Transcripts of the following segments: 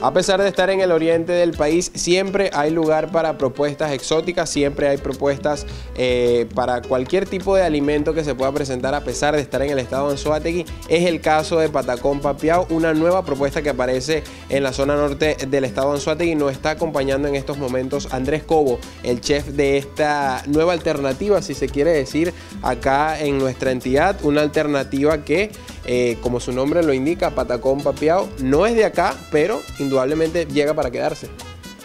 A pesar de estar en el oriente del país, siempre hay lugar para propuestas exóticas, siempre hay propuestas eh, para cualquier tipo de alimento que se pueda presentar a pesar de estar en el estado de Anzoátegui. Es el caso de Patacón Papiao, una nueva propuesta que aparece en la zona norte del estado de Anzoátegui. Nos está acompañando en estos momentos Andrés Cobo, el chef de esta nueva alternativa, si se quiere decir, acá en nuestra entidad. Una alternativa que, eh, como su nombre lo indica, Patacón Papiao, no es de acá, pero indudablemente llega para quedarse.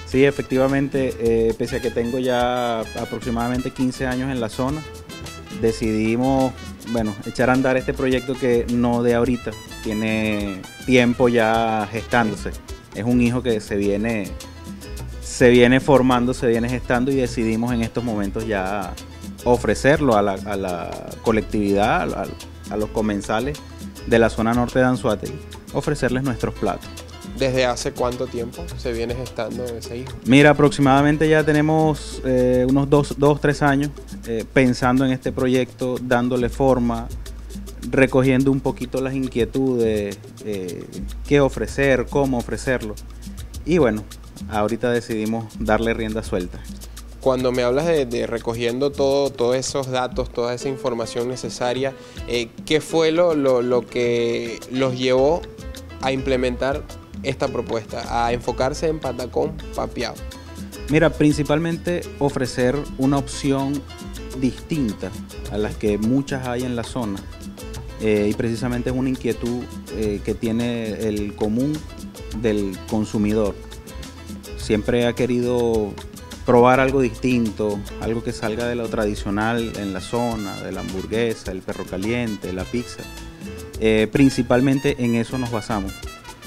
Sí, efectivamente, eh, pese a que tengo ya aproximadamente 15 años en la zona, decidimos, bueno, echar a andar este proyecto que no de ahorita, tiene tiempo ya gestándose. Es un hijo que se viene, se viene formando, se viene gestando y decidimos en estos momentos ya ofrecerlo a la, colectividad, a los comensales de la zona norte de Anzuategui, ofrecerles nuestros platos. ¿Desde hace cuánto tiempo se viene gestando ese hijo? Mira, aproximadamente ya tenemos eh, unos dos, dos, tres años eh, pensando en este proyecto, dándole forma, recogiendo un poquito las inquietudes, eh, qué ofrecer, cómo ofrecerlo. Y bueno, ahorita decidimos darle rienda suelta. Cuando me hablas de, recogiendo todo, todos esos datos, toda esa información necesaria, ¿qué fue lo, que los llevó a implementar esta propuesta, a enfocarse en patacón papiado? Mira, principalmente ofrecer una opción distinta a las que muchas hay en la zona. Eh, y precisamente es una inquietud eh, que tiene el común del consumidor. Siempre ha querido probar algo distinto, algo que salga de lo tradicional en la zona, de la hamburguesa, el perro caliente, la pizza. Eh, principalmente en eso nos basamos.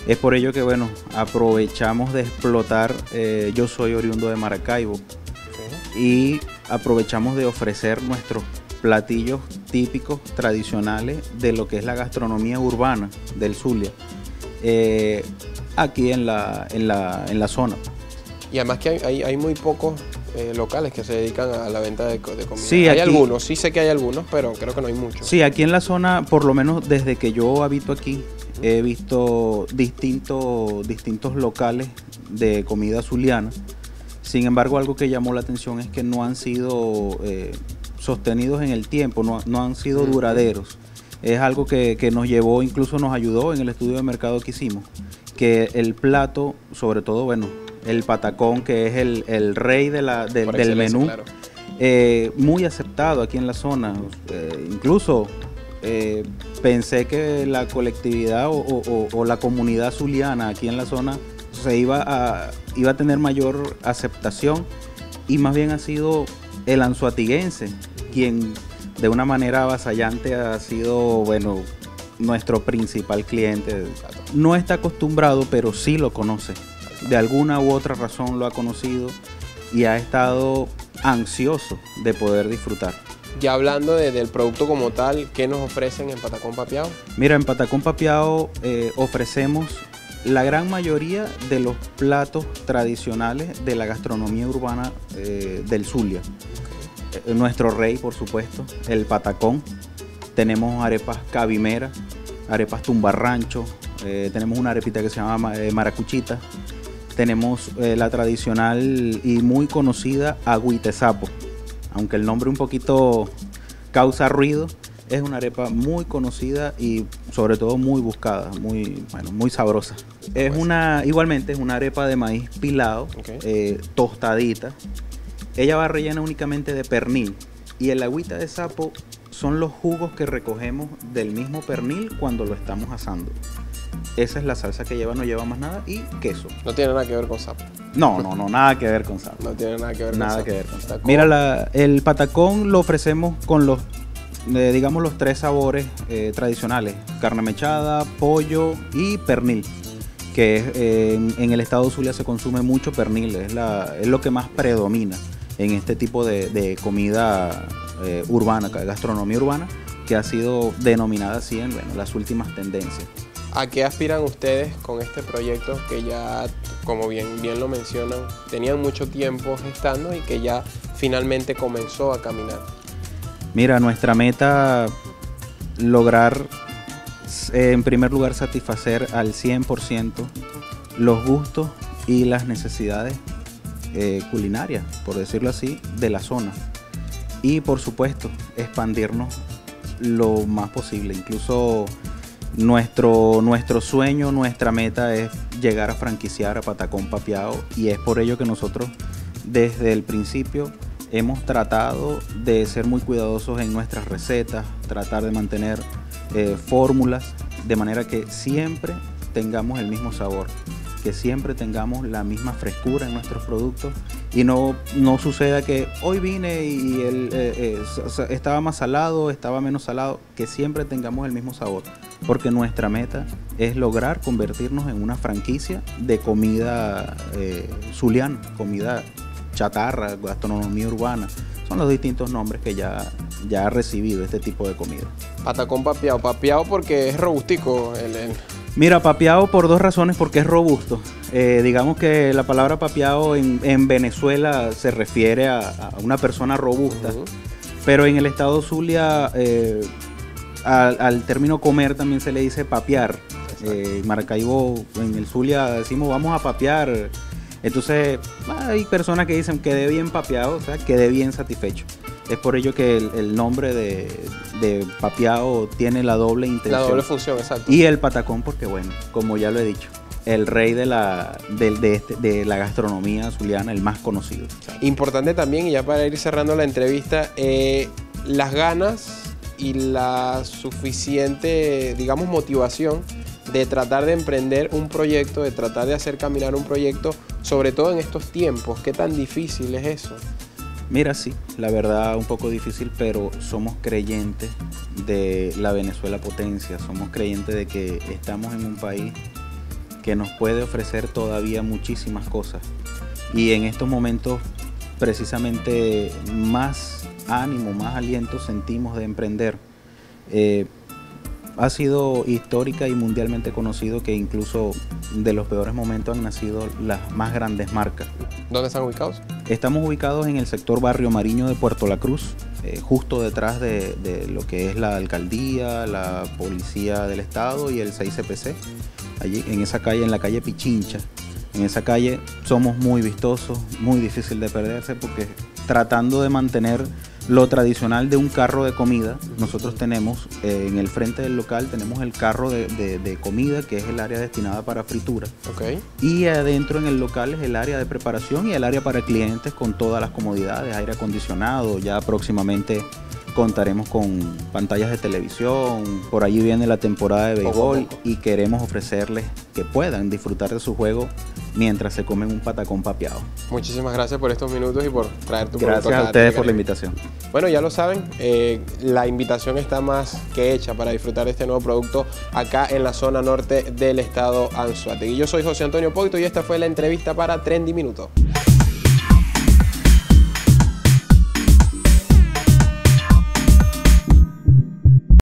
Es por ello que, bueno, aprovechamos de explotar, eh, yo soy oriundo de Maracaibo, y aprovechamos de ofrecer nuestros platillos típicos, tradicionales de lo que es la gastronomía urbana del Zulia, eh, aquí en la, en, la, zona. Y además que hay, muy pocos eh, locales que se dedican a la venta de, comida. Sí, hay algunos, sí sé que hay algunos, pero creo que no hay muchos. Sí, aquí en la zona, por lo menos desde que yo habito aquí, he visto distintos, distintos locales de comida zuliana. Sin embargo, algo que llamó la atención es que no han sido eh, sostenidos en el tiempo, no, han sido duraderos. Es algo que, nos llevó, incluso nos ayudó en el estudio de mercado que hicimos, que el plato, sobre todo, bueno, el patacón, que es el, rey de la, del menú, eh, muy aceptado aquí en la zona. Eh, incluso eh, pensé que la colectividad o, la comunidad zuliana aquí en la zona se iba a, iba a tener mayor aceptación y más bien ha sido el anzuatiguense quien de una manera avasallante ha sido, bueno, nuestro principal cliente. No está acostumbrado, pero sí lo conoce. De alguna u otra razón lo ha conocido y ha estado ansioso de poder disfrutar. Ya hablando del producto como tal, ¿qué nos ofrecen en Patacón Papiao? Mira, en Patacón Papiao eh, ofrecemos la gran mayoría de los platos tradicionales de la gastronomía urbana eh, del Zulia. Eh, nuestro rey, por supuesto, el patacón. Tenemos arepas cabimera, arepas tumbarrancho, tenemos una arepita que se llama maracuchita. Tenemos la tradicional y muy conocida agüite sapo aunque el nombre un poquito causa ruido, es una arepa muy conocida y sobre todo muy buscada, muy, bueno, muy sabrosa. Es una, igualmente es una arepa de maíz pilado, eh, tostadita. Ella va rellena únicamente de pernil y el agüita de sapo son los jugos que recogemos del mismo pernil cuando lo estamos asando. Esa es la salsa que lleva, no lleva más nada y queso. No tiene nada que ver con sapo. No, no, no, nada que ver con sapo. No tiene nada que ver nada con que ver con sapo. Mira, el patacón lo ofrecemos con los, eh, digamos, los tres sabores eh, tradicionales: carne mechada, pollo y pernil. Que eh, en, el estado de Zulia se consume mucho pernil, es, la, es lo que más predomina en este tipo de, comida urbana, gastronomía urbana, que ha sido denominada así en las últimas tendencias. ¿A qué aspiran ustedes con este proyecto que ya, como bien, lo mencionan, tenían mucho tiempo gestando y que ya finalmente comenzó a caminar? Mira, nuestra meta, lograr en primer lugar satisfacer al 100% los gustos y las necesidades eh, culinarias, por decirlo así, de la zona. Y por supuesto, expandirnos lo más posible. Incluso nuestro, nuestro sueño, nuestra meta es llegar a franquiciar a Patacón Papiao y es por ello que nosotros desde el principio hemos tratado de ser muy cuidadosos en nuestras recetas, tratar de mantener eh, fórmulas de manera que siempre tengamos el mismo sabor, que siempre tengamos la misma frescura en nuestros productos y no, no suceda que hoy vine y el, eh, eh, estaba más salado, estaba menos salado, que siempre tengamos el mismo sabor, porque nuestra meta es lograr convertirnos en una franquicia de comida zuliana, comida chatarra, gastronomía urbana. Son los distintos nombres que ya, ya ha recibido este tipo de comida. Patacón papiado. Papiado porque es robustico. Mira, papiado por dos razones, porque es robusto. Eh, digamos que la palabra papiado en, Venezuela se refiere a, una persona robusta, pero en el estado Zulia eh, al, término comer también se le dice papiar. Eh, Maracaibo, en el Zulia decimos vamos a papiar entonces, hay personas que dicen quedé bien papeado, o sea, quedé bien satisfecho. Es por ello que el, nombre de, de, papeado tiene la doble intención. La doble función, exacto. Y el patacón, porque bueno, como ya lo he dicho, el rey de la, de, este, de la gastronomía zuliana, el más conocido. Importante también, y ya para ir cerrando la entrevista, eh, las ganas y la suficiente, digamos, motivación de tratar de emprender un proyecto, de tratar de hacer caminar un proyecto, sobre todo en estos tiempos. ¿Qué tan difícil es eso? Mira, sí, la verdad un poco difícil, pero somos creyentes de la Venezuela potencia, somos creyentes de que estamos en un país que nos puede ofrecer todavía muchísimas cosas. Y en estos momentos precisamente más ánimo, más aliento sentimos de emprender. Eh, ha sido histórica y mundialmente conocido que incluso de los peores momentos han nacido las más grandes marcas. ¿Dónde están ubicados? Estamos ubicados en el sector Barrio Mariño de Puerto La Cruz, eh, justo detrás de, lo que es la alcaldía, la policía del estado y el 6CPC, allí en esa calle, en la calle Pichincha. En esa calle somos muy vistosos, muy difícil de perderse porque tratando de mantener lo tradicional de un carro de comida, nosotros tenemos eh, en el frente del local tenemos el carro de, comida que es el área destinada para fritura. Okay. Y adentro en el local es el área de preparación y el área para clientes con todas las comodidades, aire acondicionado, ya próximamente contaremos con pantallas de televisión, por allí viene la temporada de béisbol y queremos ofrecerles que puedan disfrutar de su juego mientras se comen un patacón papeado. Muchísimas gracias por estos minutos y por traer tu Gracias a ustedes por la invitación. Bueno, ya lo saben, eh, la invitación está más que hecha para disfrutar de este nuevo producto acá en la zona norte del estado Anzuategui. Yo soy José Antonio Poito y esta fue la entrevista para Trendy Minuto.